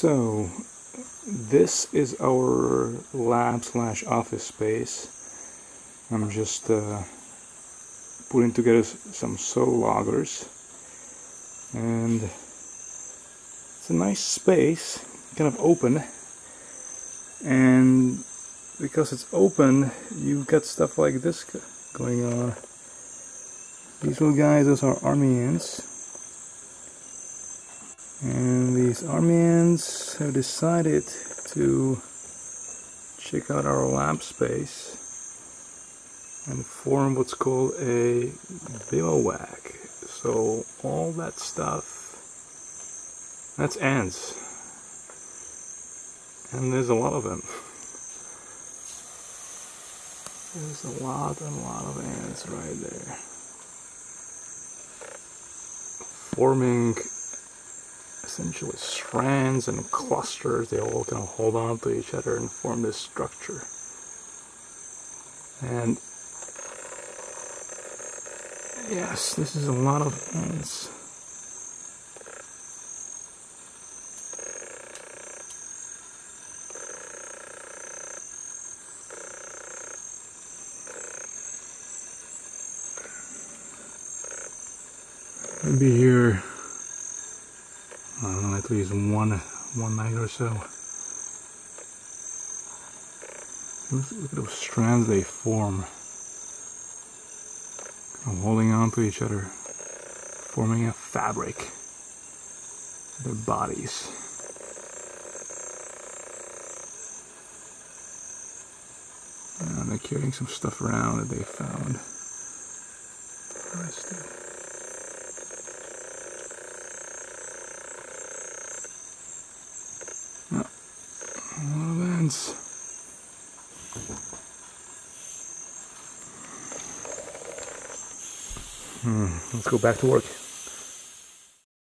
So, this is our lab slash office space. I'm just uh, putting together some soil loggers and it's a nice space, kind of open and because it's open you've got stuff like this going on. These little guys, those are army ants and these army ants have decided to check out our lab space and form what's called a bivouac. So all that stuff, that's ants. And there's a lot of them. There's a lot and a lot of ants right there. Forming essentially strands and clusters. They all kind of hold on to each other and form this structure. And yes, this is a lot of ants. Maybe here Know, at least one one night or so. Look at those strands they form. Kind of holding on to each other, forming a fabric. Their bodies. And they're carrying some stuff around that they found. Interesting. Hmm, let's go back to work.